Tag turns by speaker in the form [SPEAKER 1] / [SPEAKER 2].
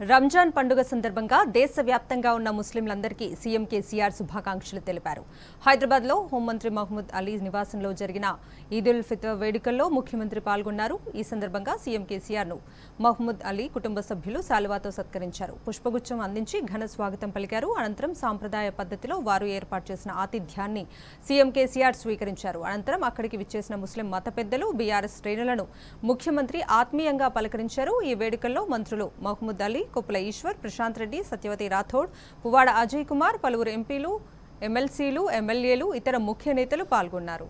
[SPEAKER 1] రంజాన్ పండుగ సందర్భంగా దేశవ్యాప్తంగా ఉన్న ముస్లింలందరికీ సీఎం కేసీఆర్ శుభాకాంక్షలు తెలిపారు. హైదరాబాద్లో హోంమంత్రి మహమ్మద్ అలీ నివాసంలో జరిగిన ఈదుల్ ఫితర్ వేడుకల్లో ముఖ్యమంత్రి పాల్గొన్నారు. ఈ సందర్భంగా సీఎం కేసీఆర్ను మహమ్మద్ అలీ కుటుంబ సభ్యులు శాలువాతో సత్కరించారు. పుష్పగుచ్చం అందించి ఘన స్వాగతం పలికారు. అనంతరం సాంప్రదాయ పద్ధతిలో వారు ఏర్పాటు చేసిన ఆతిథ్యాన్ని సీఎం కేసీఆర్ స్వీకరించారు. అనంతరం అక్కడికి విచ్చేసిన ముస్లిం మత పెద్దలు బీఆర్ఎస్ శ్రేణులను ముఖ్యమంత్రి ఆత్మీయంగా పలకరించారు. ఈ వేడుకల్లో మంత్రులు మహమ్మద్ అలీ కొప్పుల ఈశ్వర్ ప్రశాంత్ రెడ్డి సత్యవతి రాథోడ్ పువ్వాడ అజయ్ కుమార్ పలువురు ఎంపీలు ఎమ్మెల్సీలు ఎమ్మెల్యేలు ఇతర ముఖ్య నేతలు పాల్గొన్నారు.